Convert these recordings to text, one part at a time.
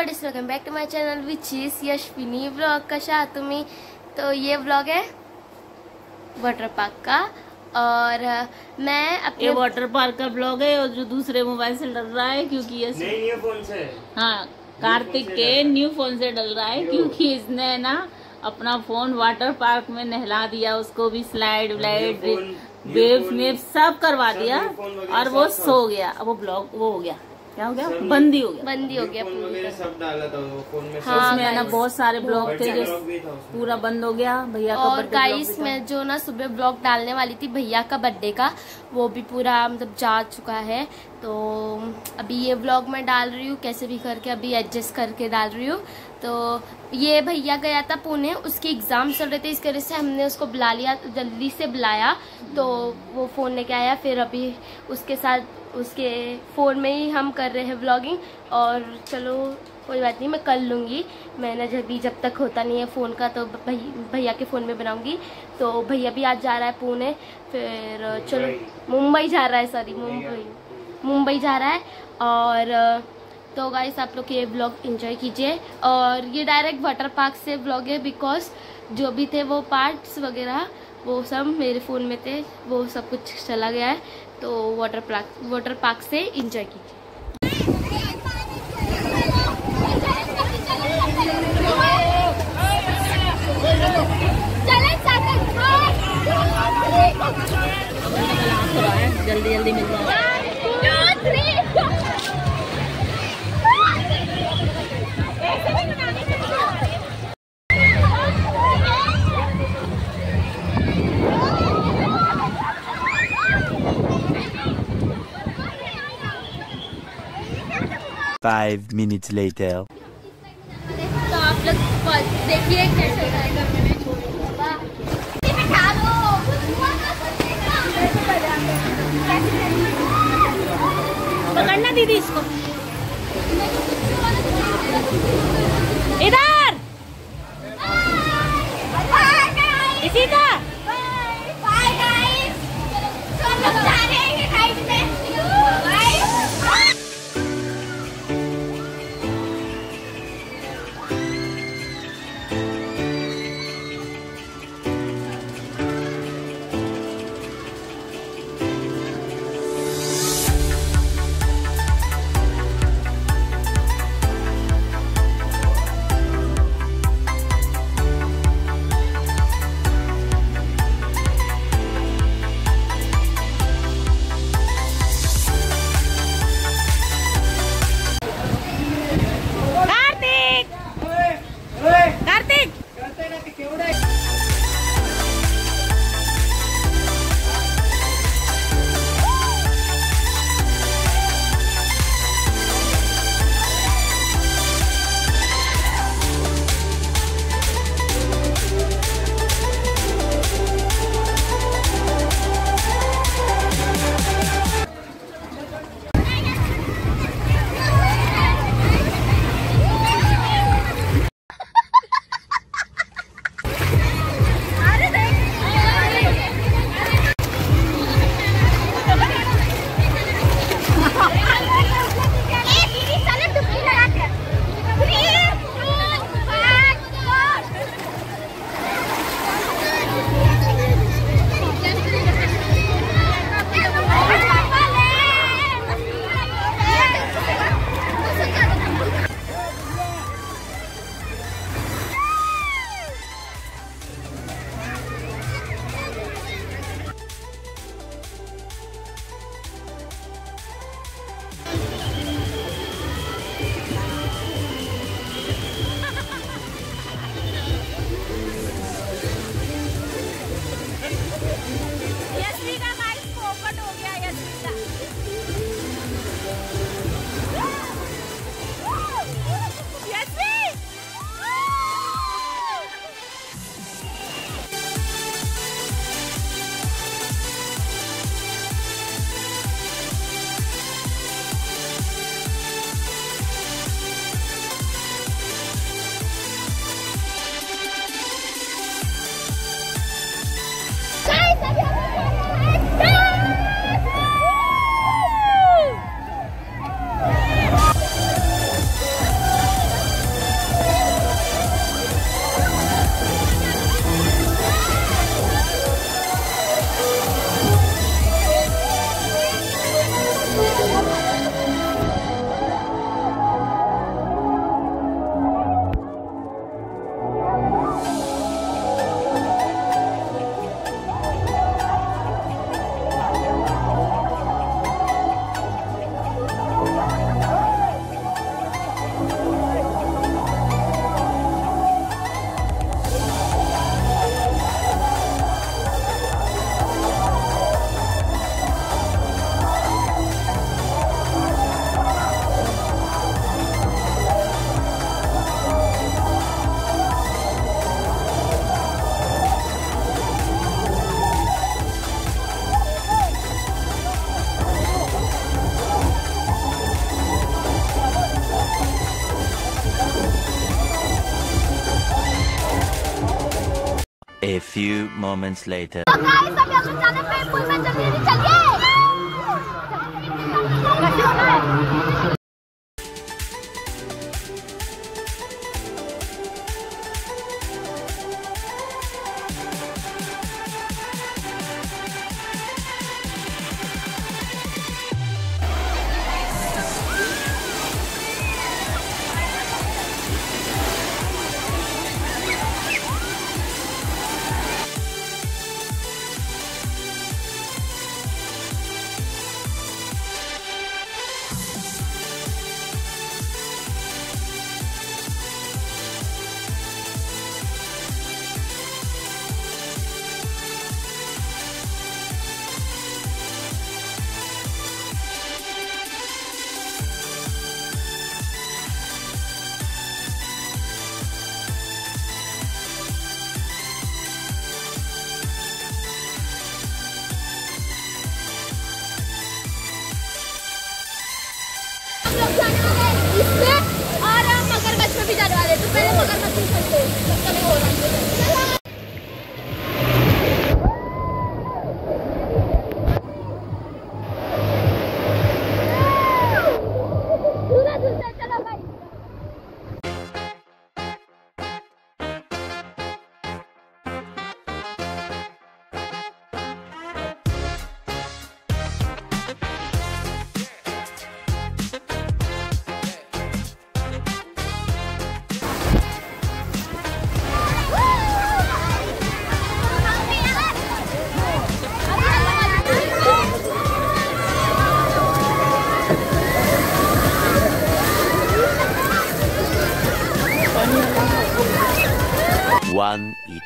What is welcome back to my channel which is Yashvini blog कशा आहात तुम्ही? तो ये ब्लॉग है वाटर पार्क का और मैं ये अपने वाटर पार्क का ब्लॉग है और जो दूसरे मोबाइल से डल रहा है क्योंकि ये नहीं ये फ़ोन से। हाँ कार्तिक के न्यू फ़ोन से डल रहा है क्योंकि इसने ना अपना फ़ोन वाटर पार्क में नहला दिया उसको भी स्लाइड व्लाइड वेव वेव सब करवा दिया और वो सो गया अब वो ब्लॉग वो हो गया। क्या हो गया? बंदी हो गया। बंदी हो गया पूरी सब डाला था वो फ़ोन में हाँ, उसमें है ना बहुत सारे ब्लॉग थे जो पूरा बंद हो गया भैया का और गाइस मैं जो ना सुबह ब्लॉग डालने वाली थी भैया का बर्थडे का वो भी पूरा मतलब जा चुका है। तो अभी ये ब्लॉग मैं डाल रही हूँ कैसे भी करके अभी एडजस्ट करके डाल रही हूँ। तो ये भैया गया था पुणे उसके एग्ज़ाम चल रहे थे इस वजह से हमने उसको बुला लिया जल्दी से बुलाया। तो वो फ़ोन लेके आया फिर अभी उसके साथ उसके फ़ोन में ही हम कर रहे हैं ब्लॉगिंग और चलो कोई बात नहीं मैं कर लूँगी। मैंने जब भी जब तक होता नहीं है फ़ोन का तो भई- भैया के फ़ोन में बनाऊँगी। तो भैया भी आज जा रहा है पुणे फिर चलो मुंबई। जा रहा है सॉरी मुंबई मुंबई। जा रहा है और तो गाइस आप लोग ये ब्लॉग इन्जॉय कीजिए। और ये डायरेक्ट वाटर पार्क से ब्लॉग है बिकॉज़ जो भी थे वो पार्ट्स वगैरह वो सब मेरे फ़ोन में थे वो सब कुछ चला गया है। तो वाटर पार्क वाटर पार्क से इंजॉय कीजिए। जल्दी जल्दी मिल जाए Five minutes later. तो आप लोग पकड़ना दीदी इसको। Few moments later. इसमें और हम मगरमच्छ में भी जाने वाले तो पहले मगरमच्छ में चलते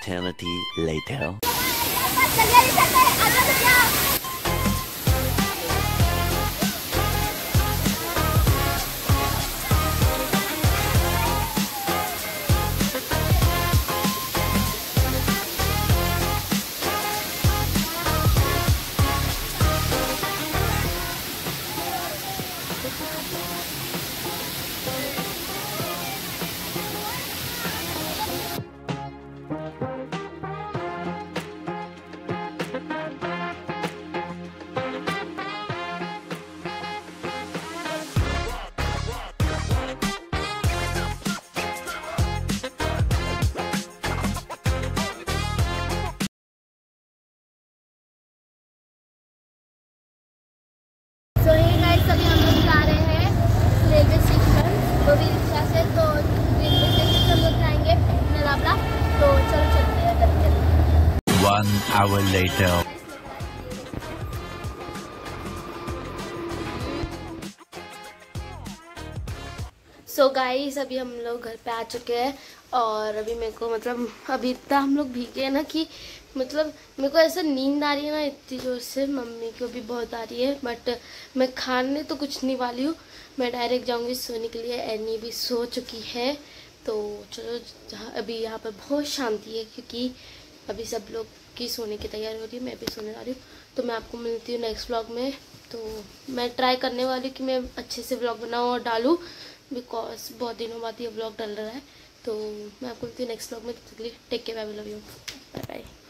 eternity later. One hour later. So guys अभी हम लोग घर पे आ चुके हैं और अभी मेरे को मतलब अभी इतना हम लोग भीगे हैं ना कि मतलब मेरे को ऐसा नींद आ रही है ना इतनी ज़ोर से। मम्मी को भी बहुत आ रही है बट मैं खाने तो कुछ नहीं वाली हूँ। मैं डायरेक्ट जाऊँगी सोने के लिए। एनी भी सो चुकी है। तो चलो अभी यहाँ पर बहुत शांति है क्योंकि अभी सब लोग की सोने की तैयारी हो रही है, मैं भी सोने वाली हूँ। तो मैं आपको मिलती हूँ नेक्स्ट व्लॉग में। तो मैं ट्राई करने वाली हूँ कि मैं अच्छे से व्लॉग बनाऊँ और डालूँ बिकॉज़ बहुत दिनों बाद ये व्लॉग डल रहा है। तो मैं आपको मिलती हूँ नेक्स्ट व्लॉग में take care bye love you bye bye